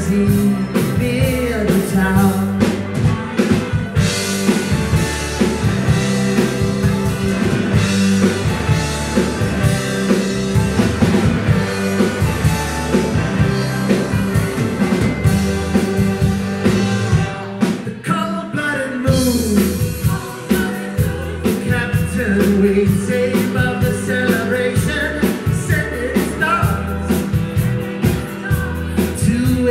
as he town.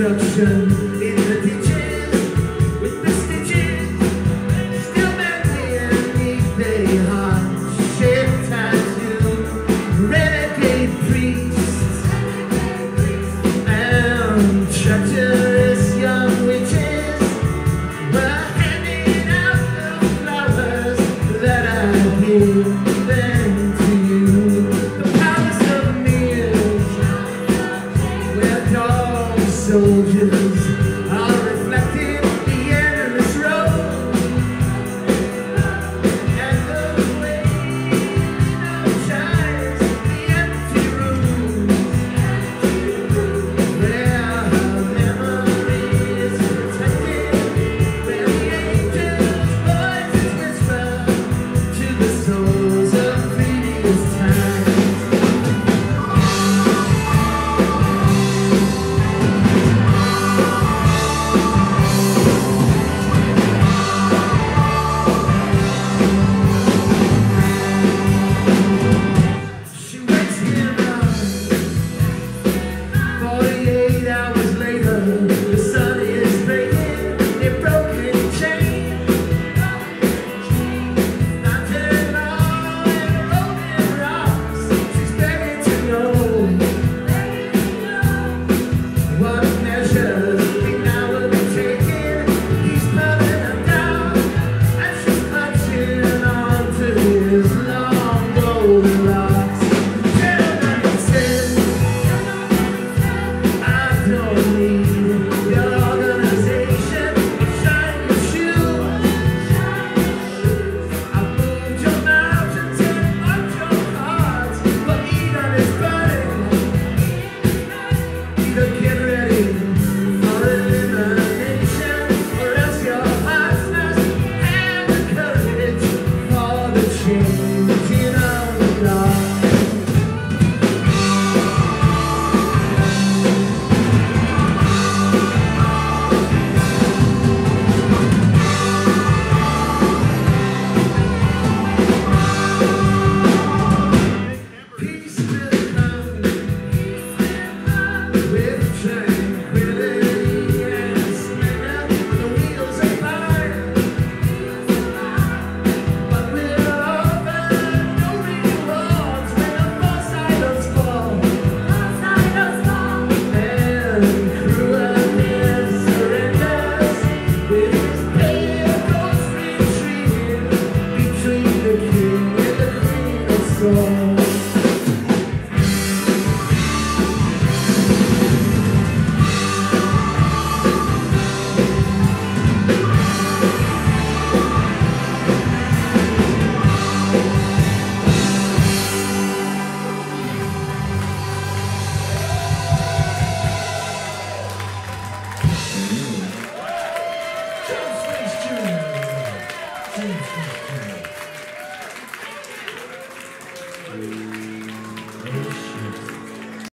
past